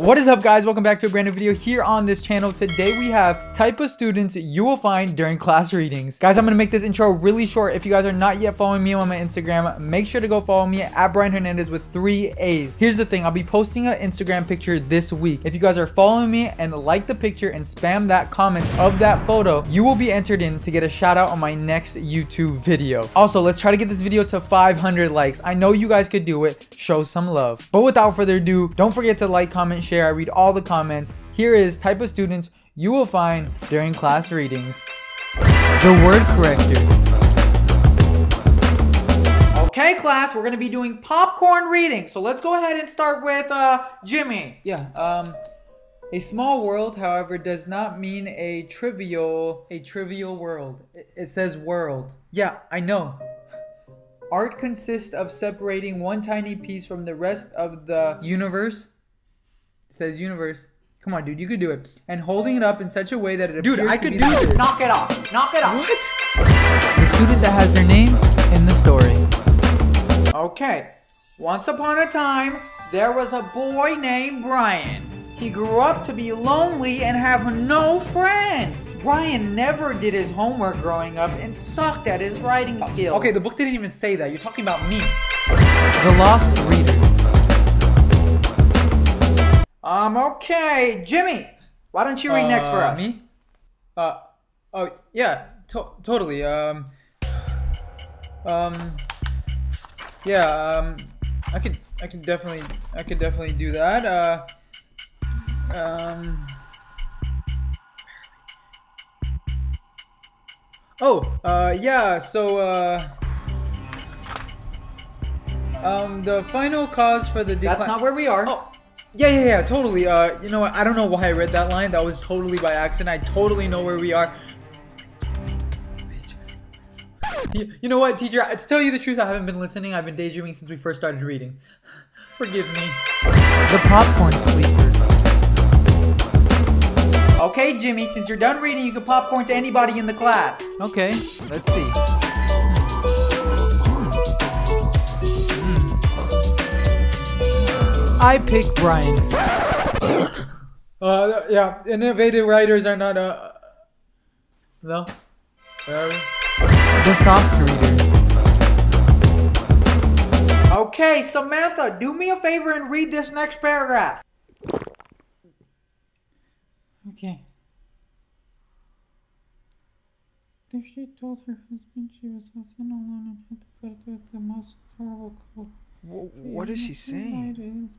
What is up guys? Welcome back to a brand new video here on this channel. Today we have type of students you will find during class readings. Guys, I'm to make this intro really short. If you guys are not yet following me on my Instagram, make sure to go follow me at Brian Hernandez with three A's. Here's the thing. I'll be posting an Instagram picture this week. If you guys are following me and like the picture and spam that comment of that photo, you will be entered in to get a shout out on my next YouTube video. Also, let's try to get this video to 500 likes. I know you guys could do it. Show some love. But without further ado, don't forget to like, comment, share. I read all the comments. Here is type of students you will find during class readings. The word corrector. Okay, class, we're gonna be doing popcorn reading. So let's go ahead and start with uh, Jimmy. Yeah. Um, a small world, however, does not mean a trivial a trivial world. It, says world. Yeah, I know. Art consists of separating one tiny piece from the rest of the universe says universe. Come on, dude, you could do it. And holding it up in such a way that it Dude, appears I to could be do the- this. Knock it off. Knock it off. What? The student that has their name in the story. Okay. Once upon a time, there was a boy named Brian. He grew up to be lonely and have no friends. Brian never did his homework growing up and sucked at his writing skills. Okay, the book didn't even say that. You're talking about me. The Lost Reader. Um, okay. Jimmy, why don't you read next for Uh, us? Me? Uh, oh yeah, to- totally. Um, um, yeah. Um, I could, I could definitely, I could definitely do that. Uh, um. Oh, uh, yeah. So, uh. Um, the final cause for the decline. That's not where we are. Oh, yeah, yeah, yeah, totally. Uh, you know what? I don't know why I read that line. That was totally by accident. I totally know where we are. You, you know what, teacher? To tell you the truth, I haven't been listening. I've been daydreaming since we first started reading. Forgive me. The Popcorn Sleeper. Okay, Jimmy, since you're done reading, you can popcorn to anybody in the class. Okay, let's see. I pick Brian. Uh, yeah, innovative writers are not uh. No. Where? The soft reader. Okay, Samantha, do me a favor and read this next paragraph. Okay. After she told her husband she was often alone and had to put up with the most horrible cold. What is she saying?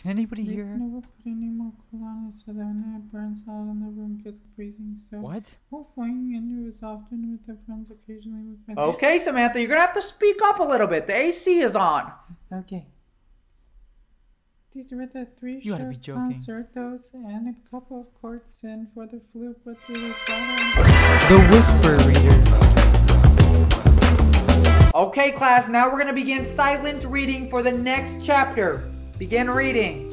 Can anybody They hear her? never put any more coal on it so that when it burns out in the room gets freezing. So What? Wolfgang and it was often with their friends, occasionally with my Okay, Samantha, you're gonna have to speak up a little bit. The AC is on. Okay. These were the three You gotta be short concertos and a couple of chords and for the flute, but it was rather The Whisper Reader. Okay, class, now we're gonna begin silent reading for the next chapter. Begin reading.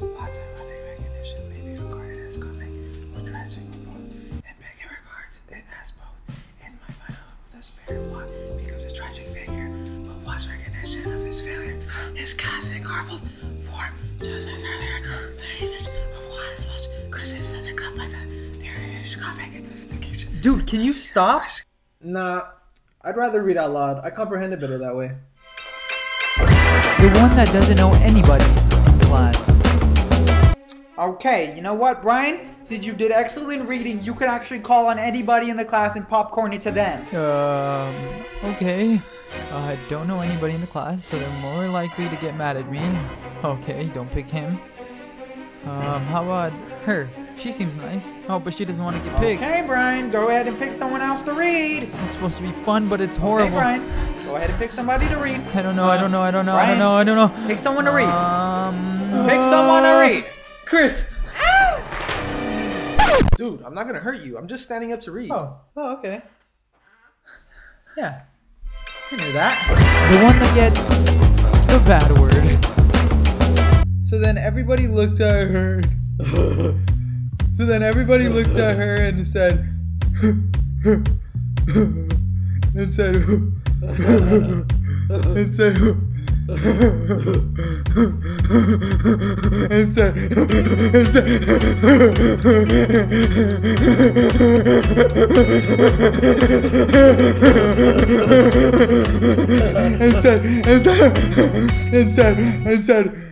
Lots of money recognition may be recorded as coming or tragic or both. In begging regards, it as both. In my final despair, plot becomes a tragic figure, but what's recognition of his failure? His casting garbled form, just as earlier, the image of wise much Chris cut by the narrator's comic identification. Dude, can you stop? Nah, I'd rather read out loud. I comprehend it better that way. The one that doesn't know anybody in class. Okay, you know what, Brian? Since you did excellent reading, you can actually call on anybody in the class and popcorn it to them. Um, okay. I don't know anybody in the class, so they're more likely to get mad at me. Okay, don't pick him. Um, how about her? She seems nice. Oh, but she doesn't want to get picked. Okay, Brian, go ahead and pick someone else to read. This is supposed to be fun, but it's Okay, horrible. Brian, go ahead and pick somebody to read. I don't know, I don't know, I don't know, I don't know, I don't know. Pick someone to read. Um, Pick someone to read. Chris. Dude, I'm not gonna hurt you. I'm just standing up to read. Oh. Oh, okay. Yeah. I knew that. the one that gets the bad word. So then everybody looked at her. So then everybody looked at her and said, and said, and said, and said, and said, and said, and said, and said, and said, and said, and said, and said